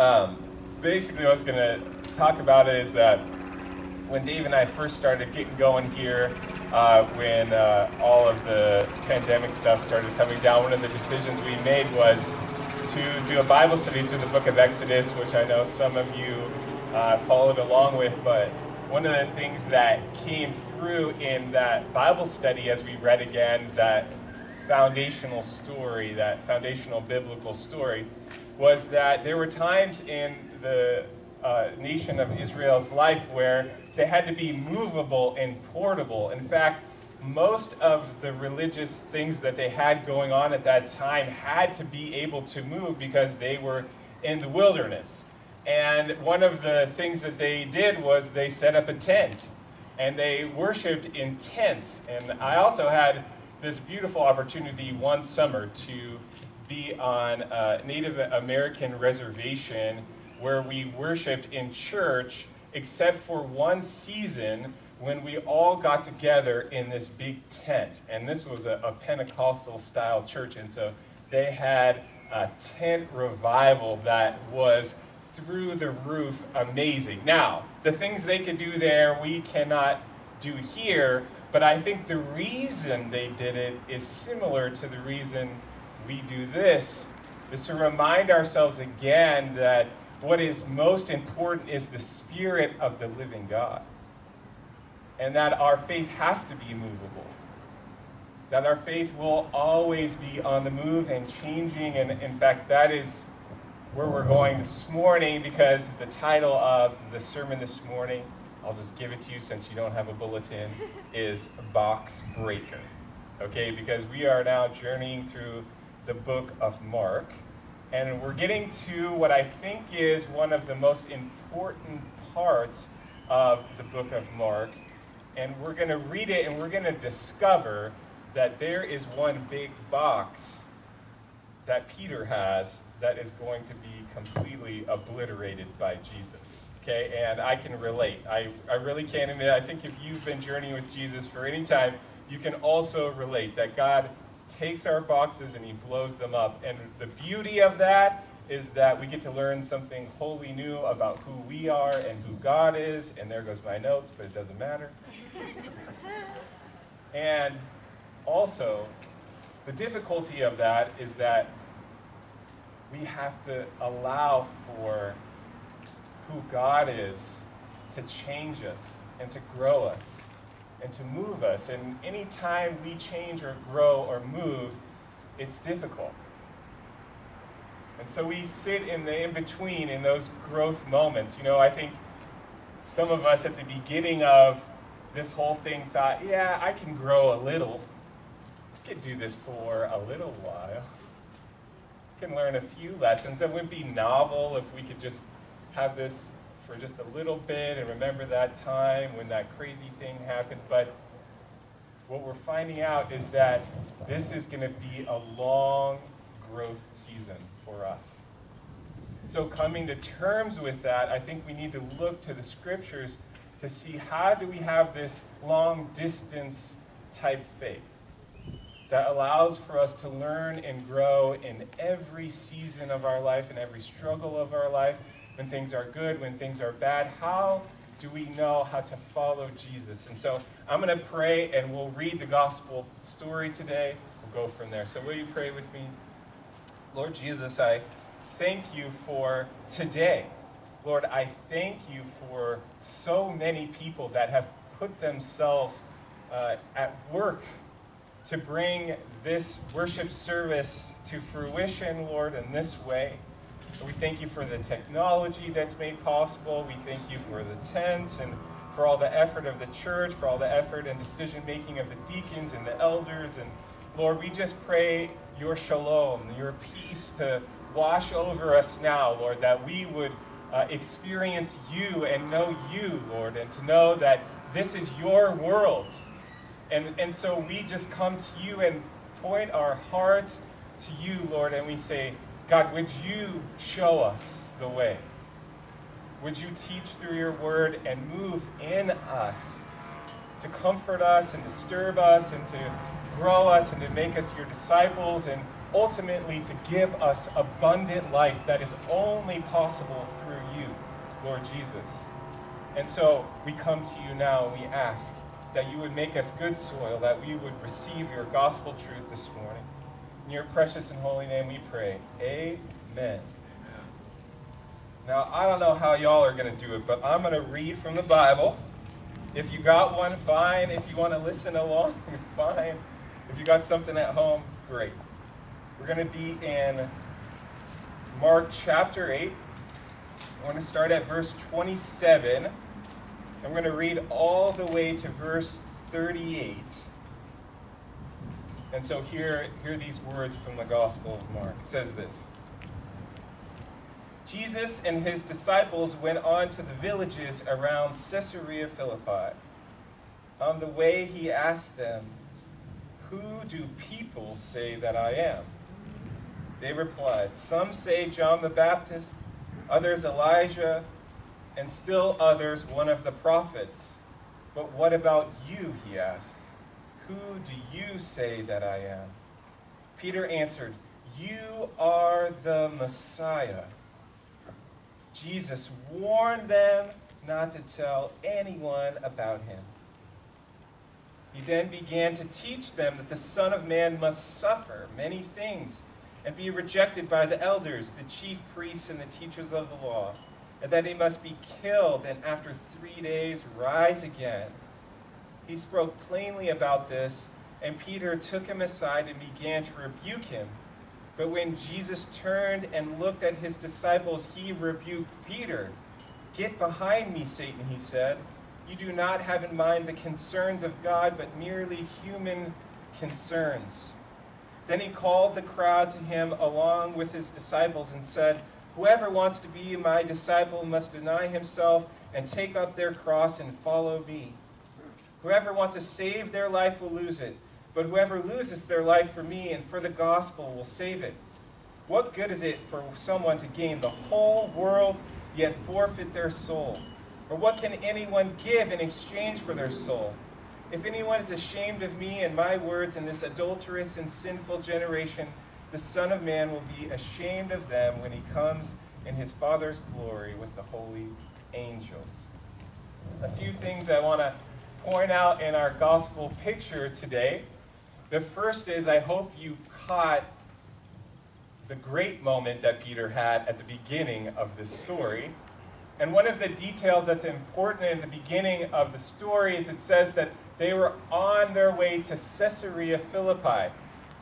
Um, basically, what I was going to talk about is that when Dave and I first started getting going here, uh, when uh, all of the pandemic stuff started coming down, one of the decisions we made was to do a Bible study through the book of Exodus, which I know some of you uh, followed along with. But one of the things that came through in that Bible study as we read again that foundational story, that foundational biblical story, was that there were times in the uh, nation of Israel's life where they had to be movable and portable. In fact, most of the religious things that they had going on at that time had to be able to move because they were in the wilderness. And one of the things that they did was they set up a tent and they worshiped in tents. And I also had this beautiful opportunity one summer to be on a Native American reservation where we worshiped in church, except for one season when we all got together in this big tent. And this was a, a Pentecostal style church. And so they had a tent revival that was through the roof amazing. Now, the things they could do there, we cannot do here, but I think the reason they did it is similar to the reason we do this, is to remind ourselves again that what is most important is the Spirit of the living God. And that our faith has to be movable. That our faith will always be on the move and changing. And in fact, that is where we're going this morning because the title of the sermon this morning, I'll just give it to you since you don't have a bulletin, is Box Breaker. Okay, because we are now journeying through the book of Mark. And we're getting to what I think is one of the most important parts of the book of Mark. And we're going to read it and we're going to discover that there is one big box that Peter has that is going to be completely obliterated by Jesus. Okay, and I can relate. I, I really can. And I think if you've been journeying with Jesus for any time, you can also relate that God takes our boxes and he blows them up. And the beauty of that is that we get to learn something wholly new about who we are and who God is. And there goes my notes, but it doesn't matter. and also, the difficulty of that is that we have to allow for who God is to change us and to grow us and to move us. And anytime we change or grow or move, it's difficult. And so we sit in the in between in those growth moments. You know, I think some of us at the beginning of this whole thing thought, yeah, I can grow a little. I can do this for a little while. I can learn a few lessons. It would be novel if we could just have this for just a little bit and remember that time when that crazy thing happened. But what we're finding out is that this is going to be a long growth season for us. So coming to terms with that, I think we need to look to the scriptures to see how do we have this long distance type faith that allows for us to learn and grow in every season of our life and every struggle of our life when things are good, when things are bad. How do we know how to follow Jesus? And so I'm going to pray and we'll read the gospel story today. We'll go from there. So will you pray with me? Lord Jesus, I thank you for today. Lord, I thank you for so many people that have put themselves uh, at work to bring this worship service to fruition, Lord, in this way. We thank you for the technology that's made possible. We thank you for the tents and for all the effort of the church, for all the effort and decision making of the deacons and the elders. And Lord, we just pray your shalom, your peace to wash over us now, Lord, that we would uh, experience you and know you, Lord, and to know that this is your world. And, and so we just come to you and point our hearts to you, Lord, and we say, God, would you show us the way? Would you teach through your word and move in us to comfort us and disturb us and to grow us and to make us your disciples and ultimately to give us abundant life that is only possible through you, Lord Jesus. And so we come to you now and we ask that you would make us good soil, that we would receive your gospel truth this morning. In your precious and holy name we pray. Amen. Now, I don't know how y'all are going to do it, but I'm going to read from the Bible. If you got one, fine. If you want to listen along, fine. If you got something at home, great. We're going to be in Mark chapter 8. I want to start at verse 27. I'm going to read all the way to verse 38. And so here, here are these words from the Gospel of Mark. It says this. Jesus and his disciples went on to the villages around Caesarea Philippi. On the way, he asked them, Who do people say that I am? They replied, Some say John the Baptist, others Elijah, and still others one of the prophets. But what about you? He asked. Who do you say that I am? Peter answered, You are the Messiah. Jesus warned them not to tell anyone about him. He then began to teach them that the Son of Man must suffer many things and be rejected by the elders, the chief priests, and the teachers of the law, and that he must be killed and after three days rise again. He spoke plainly about this, and Peter took him aside and began to rebuke him. But when Jesus turned and looked at his disciples, he rebuked Peter. Get behind me, Satan, he said. You do not have in mind the concerns of God, but merely human concerns. Then he called the crowd to him along with his disciples and said, Whoever wants to be my disciple must deny himself and take up their cross and follow me. Whoever wants to save their life will lose it but whoever loses their life for me and for the gospel will save it. What good is it for someone to gain the whole world yet forfeit their soul? Or what can anyone give in exchange for their soul? If anyone is ashamed of me and my words in this adulterous and sinful generation, the Son of Man will be ashamed of them when he comes in his Father's glory with the holy angels. A few things I want to point out in our gospel picture today. The first is I hope you caught the great moment that Peter had at the beginning of this story. And one of the details that's important in the beginning of the story is it says that they were on their way to Caesarea Philippi.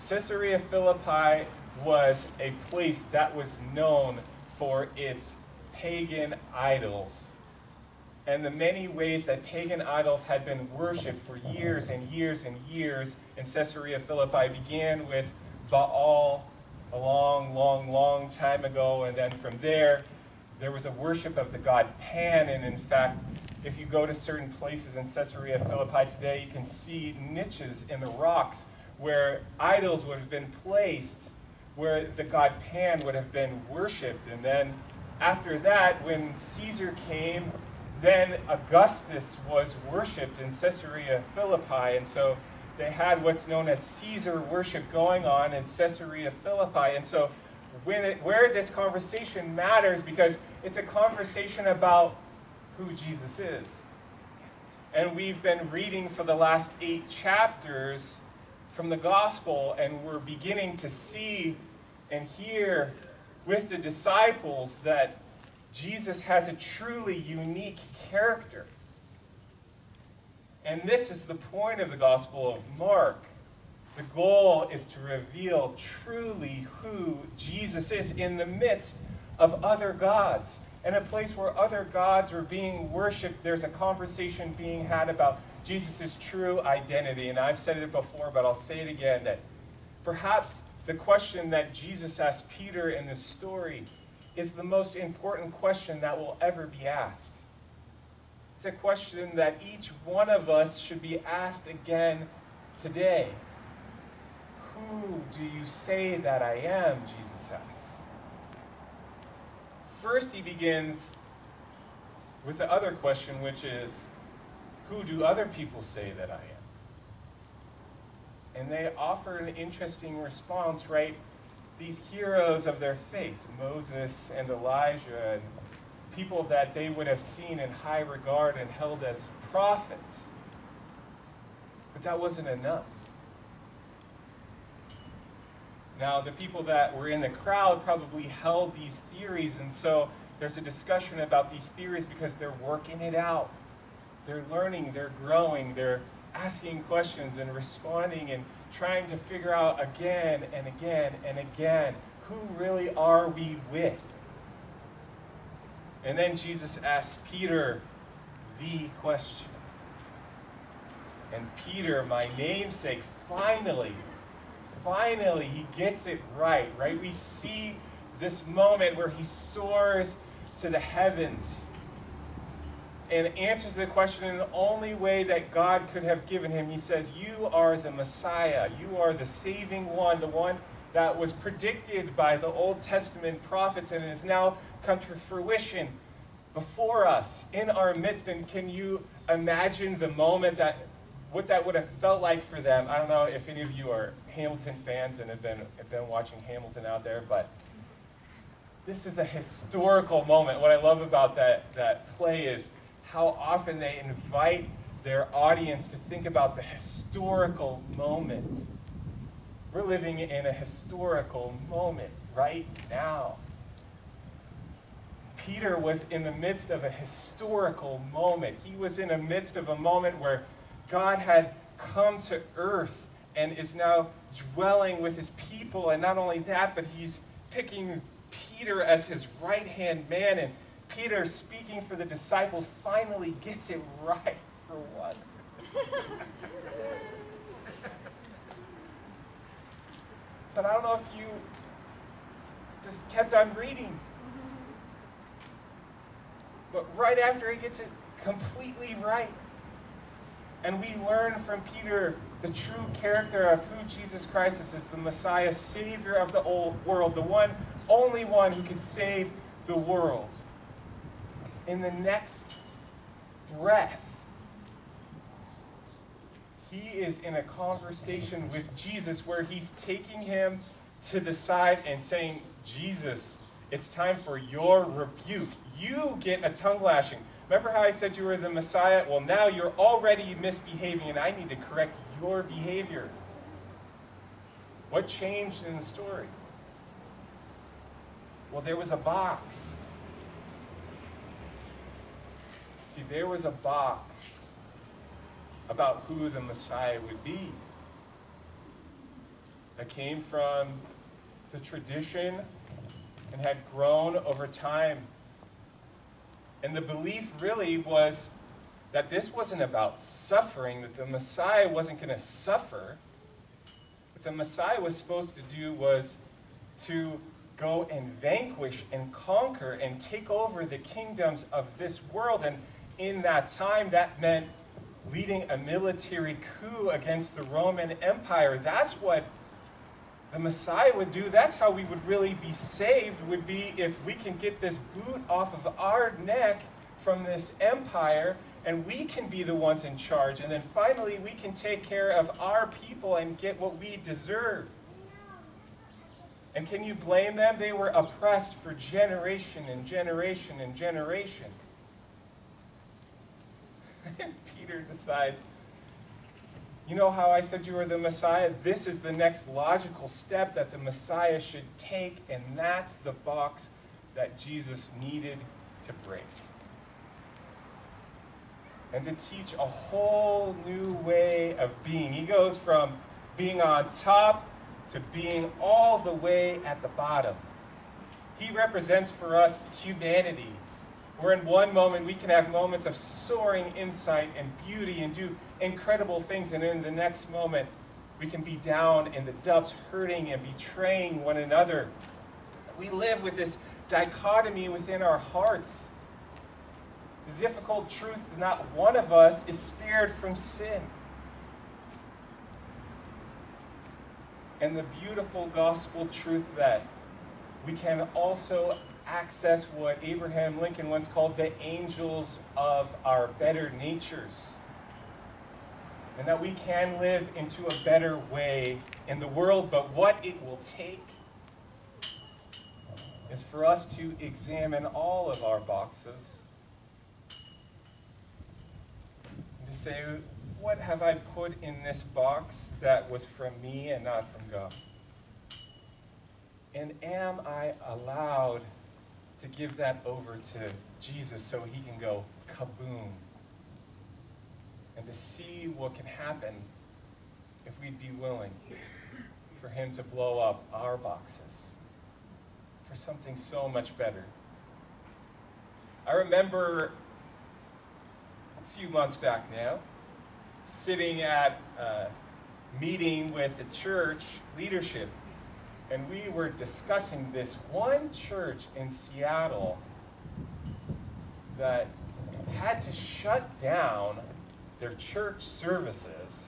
Caesarea Philippi was a place that was known for its pagan idols and the many ways that pagan idols had been worshipped for years and years and years in Caesarea Philippi began with Baal a long, long, long time ago, and then from there, there was a worship of the god Pan, and in fact, if you go to certain places in Caesarea Philippi today, you can see niches in the rocks where idols would have been placed, where the god Pan would have been worshipped, and then after that, when Caesar came then Augustus was worshipped in Caesarea Philippi, and so they had what's known as Caesar worship going on in Caesarea Philippi. And so when it, where this conversation matters because it's a conversation about who Jesus is. And we've been reading for the last eight chapters from the gospel, and we're beginning to see and hear with the disciples that Jesus has a truly unique character. And this is the point of the Gospel of Mark. The goal is to reveal truly who Jesus is in the midst of other gods. In a place where other gods are being worshiped, there's a conversation being had about Jesus' true identity. And I've said it before, but I'll say it again that perhaps the question that Jesus asked Peter in this story is the most important question that will ever be asked. It's a question that each one of us should be asked again today. Who do you say that I am? Jesus asks. First, he begins with the other question, which is, Who do other people say that I am? And they offer an interesting response right these heroes of their faith, Moses and Elijah, and people that they would have seen in high regard and held as prophets. But that wasn't enough. Now, the people that were in the crowd probably held these theories, and so there's a discussion about these theories because they're working it out. They're learning, they're growing, they're asking questions and responding and trying to figure out again and again and again who really are we with? And then Jesus asks Peter the question. And Peter, my namesake, finally, finally, he gets it right, right? We see this moment where he soars to the heavens and answers the question in the only way that God could have given him. He says, You are the Messiah. You are the saving one, the one that was predicted by the Old Testament prophets and has now come to fruition before us, in our midst. And can you imagine the moment that, what that would have felt like for them? I don't know if any of you are Hamilton fans and have been, have been watching Hamilton out there, but this is a historical moment. What I love about that, that play is how often they invite their audience to think about the historical moment. We're living in a historical moment right now. Peter was in the midst of a historical moment. He was in the midst of a moment where God had come to earth and is now dwelling with his people. And not only that, but he's picking Peter as his right hand man. And Peter, speaking for the disciples, finally gets it right for once. but I don't know if you just kept on reading. But right after he gets it completely right, and we learn from Peter the true character of who Jesus Christ is, is the Messiah, Savior of the old world, the one, only one who can save the world in the next breath, he is in a conversation with Jesus where he's taking him to the side and saying, Jesus, it's time for your rebuke. You get a tongue lashing. Remember how I said you were the Messiah? Well, now you're already misbehaving, and I need to correct your behavior. What changed in the story? Well, there was a box See, there was a box about who the Messiah would be that came from the tradition and had grown over time. And the belief really was that this wasn't about suffering, that the Messiah wasn't going to suffer. What the Messiah was supposed to do was to go and vanquish and conquer and take over the kingdoms of this world. And in that time, that meant leading a military coup against the Roman Empire. That's what the Messiah would do. That's how we would really be saved, would be if we can get this boot off of our neck from this empire and we can be the ones in charge. And then finally, we can take care of our people and get what we deserve. And can you blame them? They were oppressed for generation and generation and generation. And Peter decides, you know how I said you were the Messiah? This is the next logical step that the Messiah should take, and that's the box that Jesus needed to break. And to teach a whole new way of being. He goes from being on top to being all the way at the bottom. He represents for us humanity where in one moment we can have moments of soaring insight and beauty and do incredible things, and in the next moment we can be down in the depths, hurting and betraying one another. We live with this dichotomy within our hearts. The difficult truth that not one of us is spared from sin. And the beautiful gospel truth that we can also access what Abraham Lincoln once called the angels of our better natures. And that we can live into a better way in the world, but what it will take is for us to examine all of our boxes and to say, what have I put in this box that was from me and not from God? And am I allowed to give that over to Jesus so he can go kaboom? And to see what can happen if we'd be willing for him to blow up our boxes for something so much better. I remember a few months back now, sitting at a meeting with the church leadership, and we were discussing this one church in Seattle that had to shut down their church services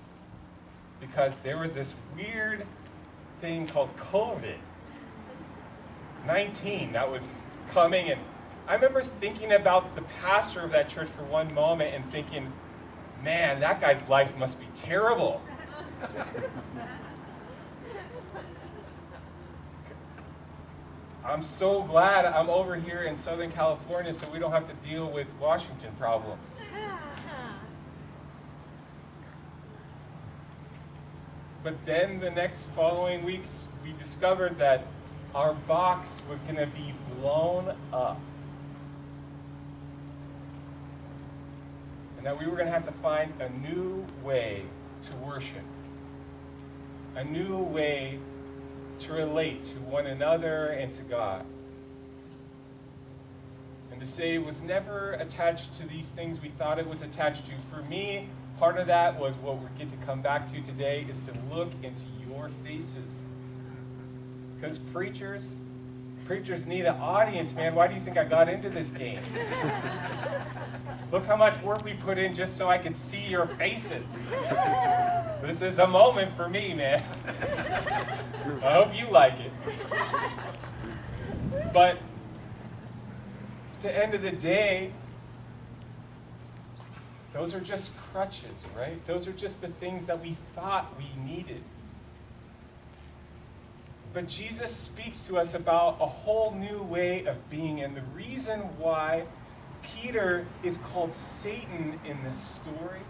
because there was this weird thing called COVID 19 that was coming. And I remember thinking about the pastor of that church for one moment and thinking, man, that guy's life must be terrible. I'm so glad I'm over here in Southern California so we don't have to deal with Washington problems. But then the next following weeks, we discovered that our box was going to be blown up. And that we were going to have to find a new way to worship, a new way to relate to one another and to God. And to say it was never attached to these things we thought it was attached to. For me, part of that was what we get to come back to today is to look into your faces because preachers, preachers need an audience, man. Why do you think I got into this game? Look how much work we put in just so I could see your faces. This is a moment for me, man. I hope you like it. But at the end of the day, those are just crutches, right? Those are just the things that we thought we needed. But Jesus speaks to us about a whole new way of being. And the reason why Peter is called Satan in this story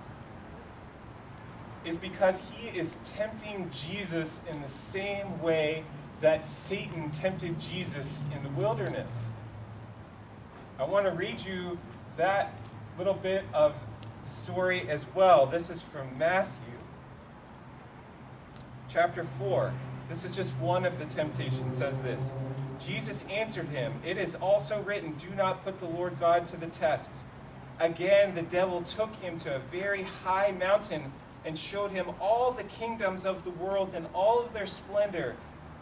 is because he is tempting Jesus in the same way that Satan tempted Jesus in the wilderness. I want to read you that little bit of the story as well. This is from Matthew chapter 4. This is just one of the temptations. Says this Jesus answered him, It is also written, Do not put the Lord God to the test. Again, the devil took him to a very high mountain and showed him all the kingdoms of the world and all of their splendor.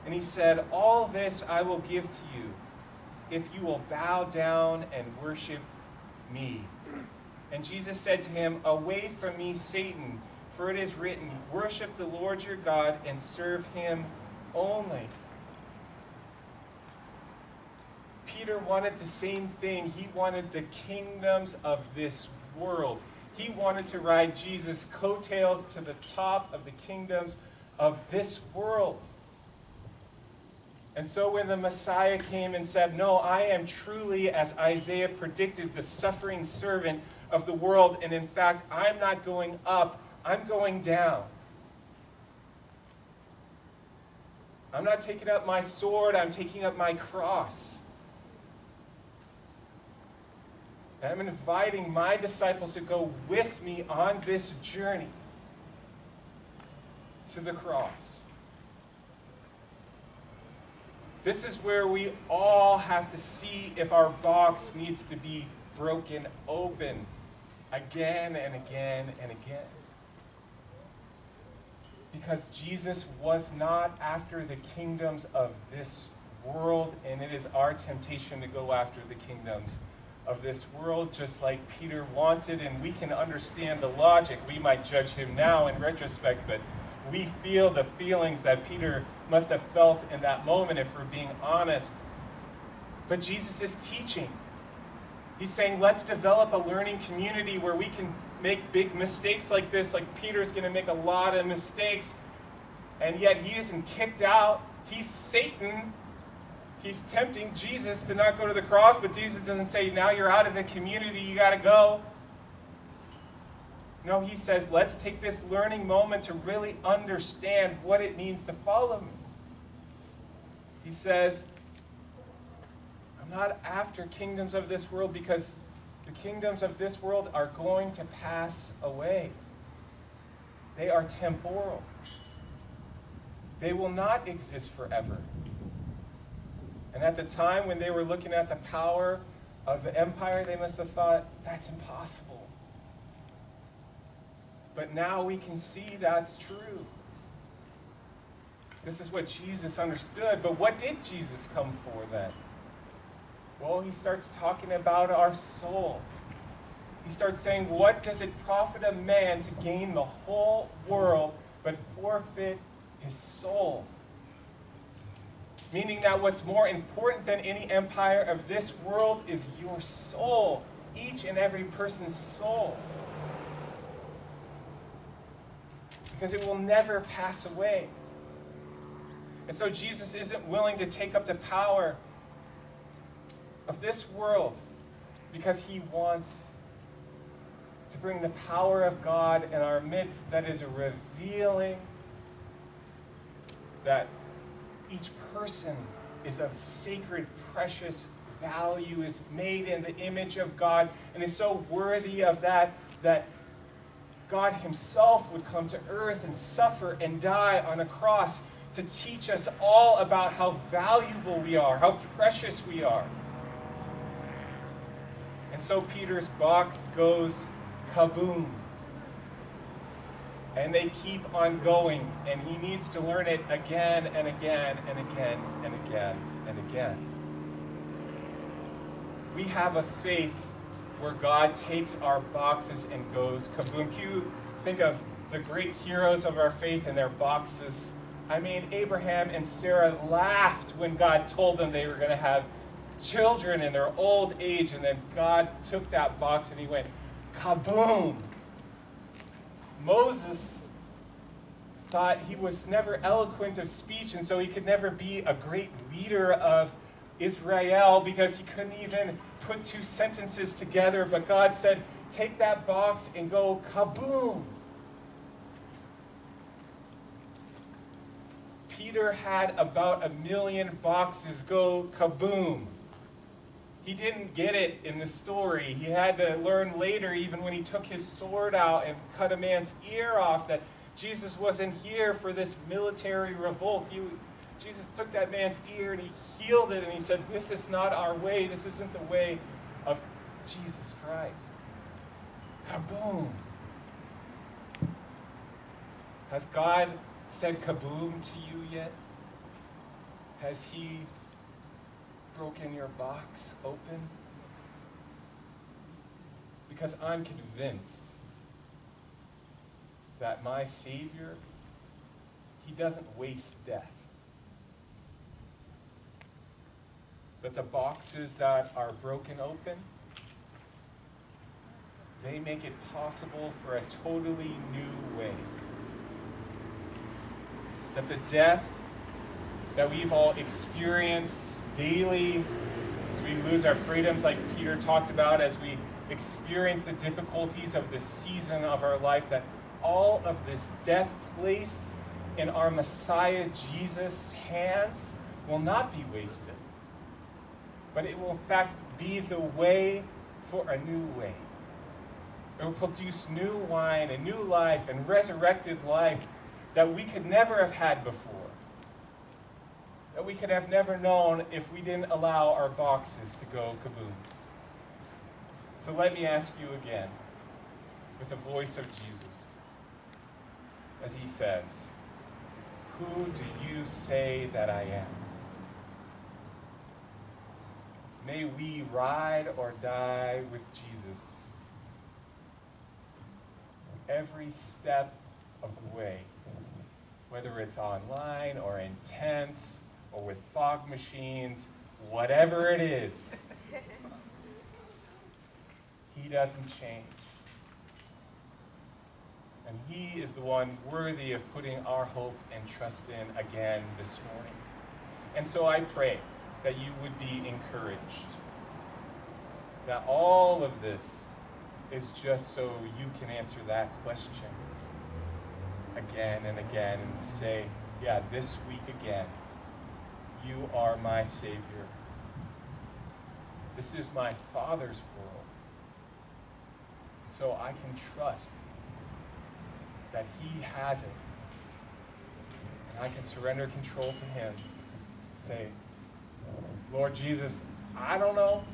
And he said, All this I will give to you if you will bow down and worship me. And Jesus said to him, Away from me, Satan, for it is written, Worship the Lord your God and serve him only. Peter wanted the same thing. He wanted the kingdoms of this world. He wanted to ride Jesus' coattails to the top of the kingdoms of this world. And so when the Messiah came and said, No, I am truly, as Isaiah predicted, the suffering servant of the world, and in fact, I'm not going up, I'm going down. I'm not taking up my sword, I'm taking up my cross. And I'm inviting my disciples to go with me on this journey to the cross. This is where we all have to see if our box needs to be broken open again and again and again. Because Jesus was not after the kingdoms of this world, and it is our temptation to go after the kingdoms of this world, just like Peter wanted, and we can understand the logic. We might judge him now in retrospect, but we feel the feelings that Peter must have felt in that moment if we're being honest. But Jesus is teaching. He's saying, let's develop a learning community where we can make big mistakes like this, like Peter's going to make a lot of mistakes, and yet he isn't kicked out. He's Satan, he's tempting Jesus to not go to the cross, but Jesus doesn't say, now you're out of the community, you got to go. No, he says, let's take this learning moment to really understand what it means to follow me. He says, I'm not after kingdoms of this world because the kingdoms of this world are going to pass away. They are temporal. They will not exist forever. And at the time when they were looking at the power of the empire, they must have thought, that's impossible. But now we can see that's true. This is what Jesus understood. But what did Jesus come for then? Well, he starts talking about our soul. He starts saying, What does it profit a man to gain the whole world but forfeit his soul? Meaning that what's more important than any empire of this world is your soul, each and every person's soul. Because it will never pass away. And so Jesus isn't willing to take up the power of this world because he wants to bring the power of God in our midst that is revealing that each person is of sacred, precious value, is made in the image of God, and is so worthy of that that God Himself would come to earth and suffer and die on a cross to teach us all about how valuable we are, how precious we are. And so Peter's box goes kaboom. And they keep on going, and he needs to learn it again and again and again and again and again. We have a faith where God takes our boxes and goes kaboom. Can you think of the great heroes of our faith and their boxes? I mean, Abraham and Sarah laughed when God told them they were going to have children in their old age, and then God took that box and he went, kaboom! Moses thought he was never eloquent of speech, and so he could never be a great leader of Israel because he couldn't even put two sentences together. But God said, Take that box and go kaboom! Peter had about a million boxes go kaboom. He didn't get it in the story. He had to learn later, even when he took his sword out and cut a man's ear off, that Jesus wasn't here for this military revolt. He, Jesus took that man's ear and he healed it and he said, This is not our way. This isn't the way of Jesus Christ. Kaboom. Has God said kaboom to you yet? Has he broken your box open? Because I'm convinced that my Savior, He doesn't waste death. But the boxes that are broken open, they make it possible for a totally new way. That the death that we've all experienced daily, as we lose our freedoms, like Peter talked about, as we experience the difficulties of this season of our life, that all of this death placed in our Messiah Jesus' hands will not be wasted, but it will in fact be the way for a new way. It will produce new wine, a new life, and resurrected life that we could never have had before that we could have never known if we didn't allow our boxes to go kaboom. So let me ask you again, with the voice of Jesus, as he says, Who do you say that I am? May we ride or die with Jesus every step of the way, whether it's online or in tents or with fog machines, whatever it is. he doesn't change. And He is the one worthy of putting our hope and trust in again this morning. And so I pray that you would be encouraged. That all of this is just so you can answer that question again and again and to say, yeah, this week again, you are my Savior. This is my Father's world. And so I can trust that He has it. And I can surrender control to Him. Say, Lord Jesus, I don't know,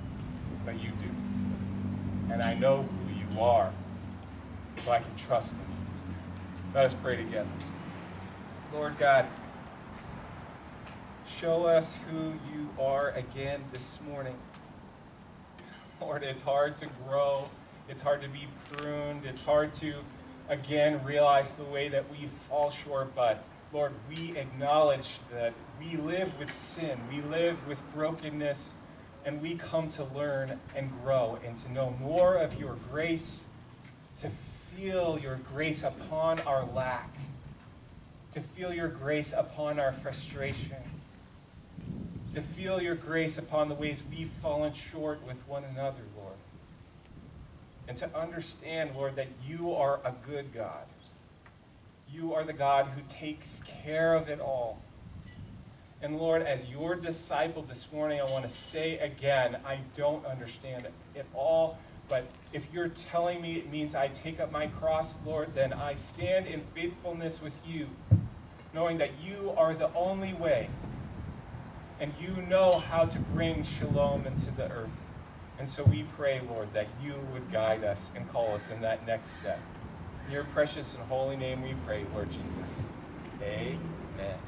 but you do. And I know who you are, so I can trust Him. Let us pray together. Lord God, show us who you are again this morning. Lord, it's hard to grow. It's hard to be pruned. It's hard to, again, realize the way that we fall short. But, Lord, we acknowledge that we live with sin. We live with brokenness. And we come to learn and grow and to know more of your grace, to feel your grace upon our lack, to feel your grace upon our frustration, to feel your grace upon the ways we've fallen short with one another, Lord. And to understand, Lord, that you are a good God. You are the God who takes care of it all. And Lord, as your disciple this morning, I want to say again, I don't understand it all but if you're telling me it means I take up my cross, Lord, then I stand in faithfulness with you, knowing that you are the only way. And you know how to bring shalom into the earth. And so we pray, Lord, that you would guide us and call us in that next step. In your precious and holy name we pray, Lord Jesus. Amen.